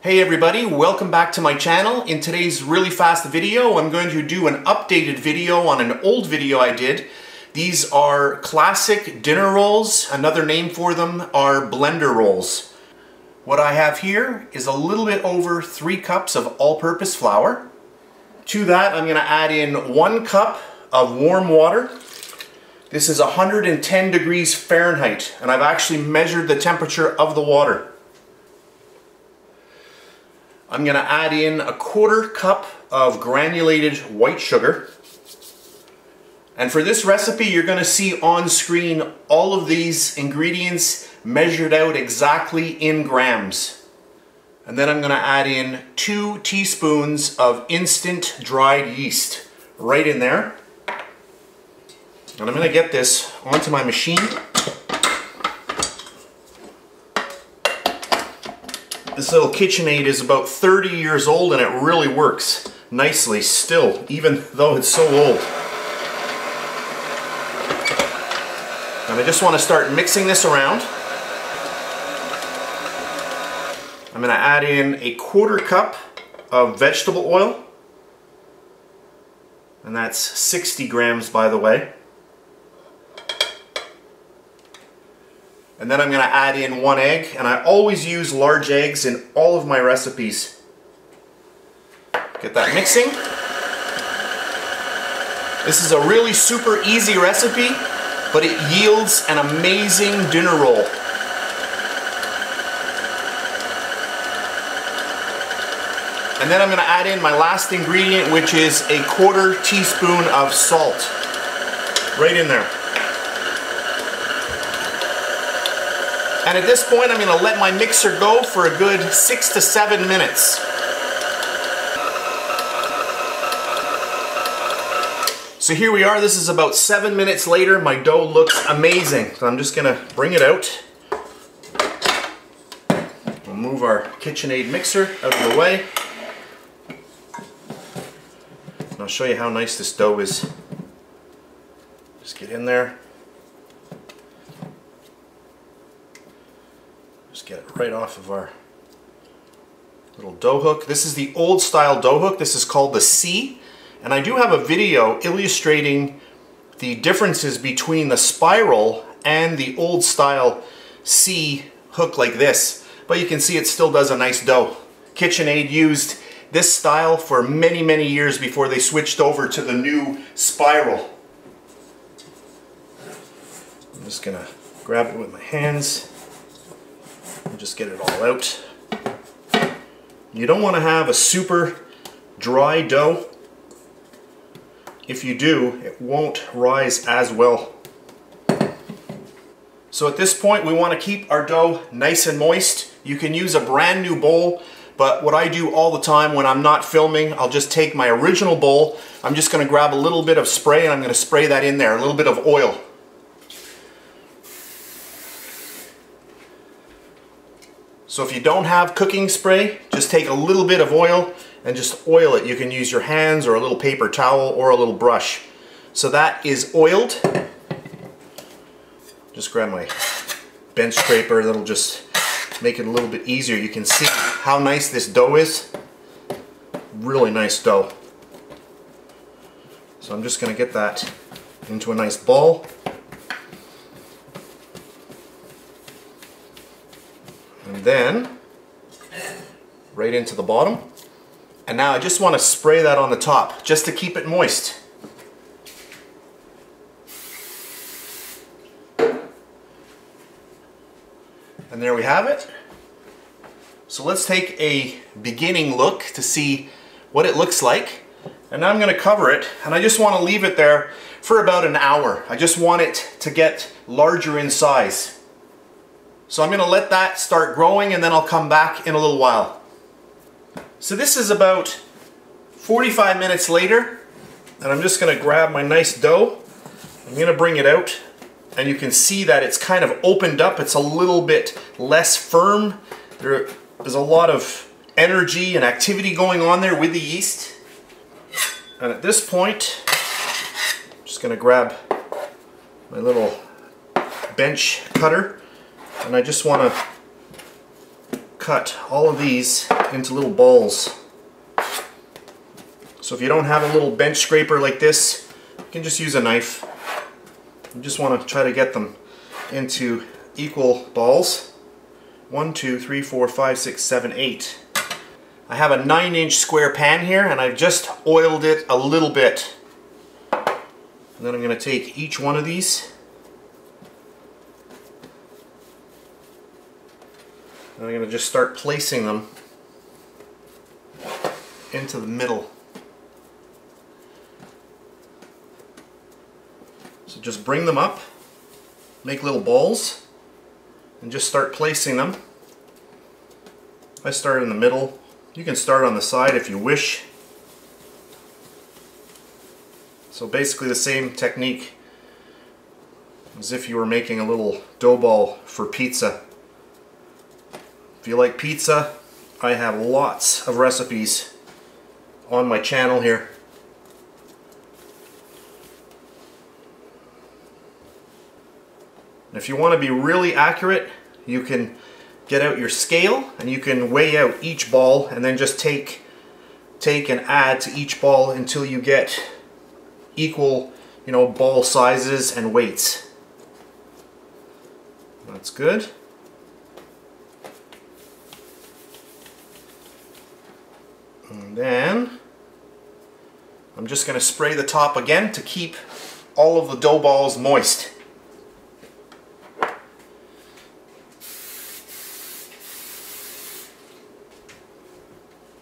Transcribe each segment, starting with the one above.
Hey everybody, welcome back to my channel. In today's really fast video, I'm going to do an updated video on an old video I did. These are classic dinner rolls. Another name for them are blender rolls. What I have here is a little bit over three cups of all-purpose flour. To that, I'm gonna add in one cup of warm water. This is 110 degrees Fahrenheit, and I've actually measured the temperature of the water. I'm going to add in a quarter cup of granulated white sugar. And for this recipe, you're going to see on screen all of these ingredients measured out exactly in grams. And then I'm going to add in two teaspoons of instant dried yeast right in there. And I'm going to get this onto my machine. This little KitchenAid is about 30 years old and it really works nicely still, even though it's so old. And I just want to start mixing this around. I'm going to add in a quarter cup of vegetable oil. And that's 60 grams by the way. And then I'm going to add in one egg, and I always use large eggs in all of my recipes. Get that mixing. This is a really super easy recipe, but it yields an amazing dinner roll. And then I'm going to add in my last ingredient, which is a quarter teaspoon of salt. Right in there. And at this point, I'm going to let my mixer go for a good six to seven minutes. So here we are, this is about seven minutes later. My dough looks amazing. So I'm just going to bring it out. We'll move our KitchenAid mixer out of the way. And I'll show you how nice this dough is. Just get in there. Just get it right off of our little dough hook. This is the old style dough hook. This is called the C. And I do have a video illustrating the differences between the spiral and the old style C hook like this. But you can see it still does a nice dough. KitchenAid used this style for many, many years before they switched over to the new spiral. I'm just gonna grab it with my hands and just get it all out. You don't want to have a super dry dough. If you do, it won't rise as well. So at this point, we want to keep our dough nice and moist. You can use a brand new bowl, but what I do all the time when I'm not filming, I'll just take my original bowl. I'm just going to grab a little bit of spray and I'm going to spray that in there, a little bit of oil. So if you don't have cooking spray, just take a little bit of oil and just oil it. You can use your hands or a little paper towel or a little brush. So that is oiled. Just grab my bench scraper, that'll just make it a little bit easier. You can see how nice this dough is. Really nice dough. So I'm just going to get that into a nice ball. Then right into the bottom. And now I just want to spray that on the top just to keep it moist. And there we have it. So let's take a beginning look to see what it looks like. And now I'm going to cover it and I just want to leave it there for about an hour. I just want it to get larger in size. So I'm going to let that start growing and then I'll come back in a little while. So this is about 45 minutes later and I'm just going to grab my nice dough. I'm going to bring it out and you can see that it's kind of opened up. It's a little bit less firm. There is a lot of energy and activity going on there with the yeast. And at this point, I'm just going to grab my little bench cutter and I just want to cut all of these into little balls. So if you don't have a little bench scraper like this, you can just use a knife. You just want to try to get them into equal balls. One, two, three, four, five, six, seven, eight. I have a nine inch square pan here and I've just oiled it a little bit. And then I'm going to take each one of these and I'm going to just start placing them into the middle. So just bring them up, make little balls, and just start placing them. I start in the middle. You can start on the side if you wish. So basically the same technique as if you were making a little dough ball for pizza. If you like pizza, I have lots of recipes on my channel here. if you want to be really accurate, you can get out your scale and you can weigh out each ball and then just take take and add to each ball until you get equal you know ball sizes and weights. That's good. And then I'm just going to spray the top again to keep all of the dough balls moist.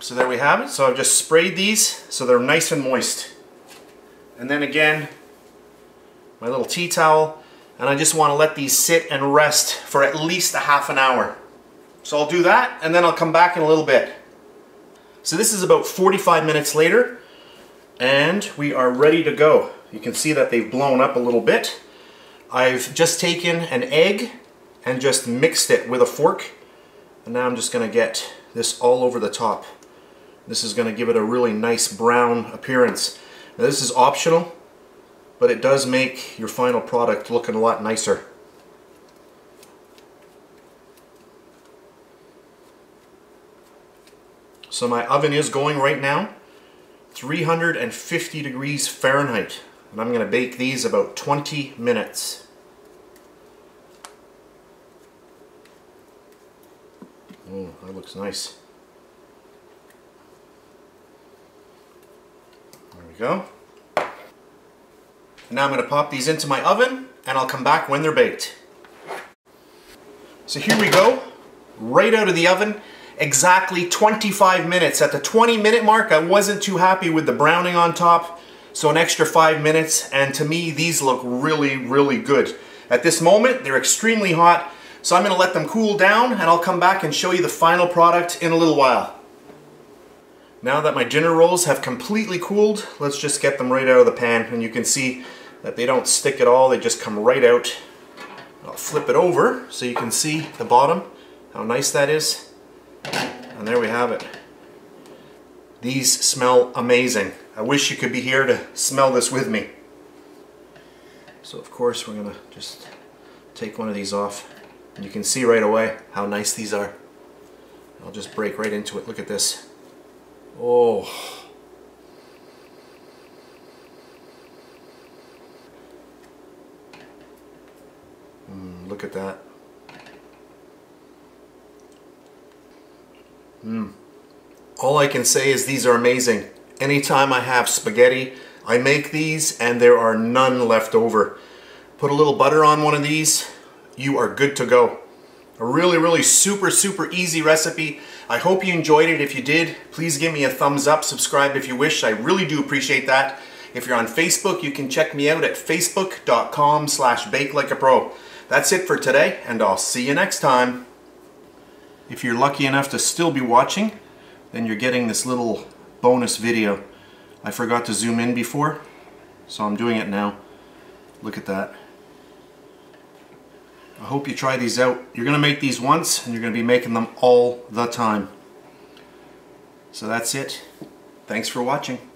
So there we have it. So I've just sprayed these so they're nice and moist. And then again, my little tea towel, and I just want to let these sit and rest for at least a half an hour. So I'll do that, and then I'll come back in a little bit. So this is about 45 minutes later, and we are ready to go. You can see that they've blown up a little bit. I've just taken an egg and just mixed it with a fork, and now I'm just going to get this all over the top. This is going to give it a really nice brown appearance. Now this is optional, but it does make your final product looking a lot nicer. So my oven is going right now, 350 degrees Fahrenheit. And I'm going to bake these about 20 minutes. Oh, that looks nice. There we go. Now I'm going to pop these into my oven and I'll come back when they're baked. So here we go, right out of the oven, exactly 25 minutes. At the 20 minute mark, I wasn't too happy with the browning on top, so an extra five minutes, and to me, these look really, really good. At this moment, they're extremely hot, so I'm gonna let them cool down and I'll come back and show you the final product in a little while. Now that my dinner rolls have completely cooled, let's just get them right out of the pan and you can see that they don't stick at all, they just come right out. I'll flip it over so you can see the bottom, how nice that is. And there we have it. These smell amazing. I wish you could be here to smell this with me. So of course we're gonna just take one of these off. And you can see right away how nice these are. I'll just break right into it. Look at this. Oh. Mm, look at that. Mm. All I can say is these are amazing. Anytime I have spaghetti, I make these and there are none left over. Put a little butter on one of these, you are good to go. A really, really super, super easy recipe. I hope you enjoyed it. If you did, please give me a thumbs up, subscribe if you wish. I really do appreciate that. If you're on Facebook, you can check me out at facebook.com slash bakelikeapro. That's it for today, and I'll see you next time. If you're lucky enough to still be watching, then you're getting this little bonus video. I forgot to zoom in before, so I'm doing it now. Look at that. I hope you try these out. You're going to make these once and you're going to be making them all the time. So that's it. Thanks for watching.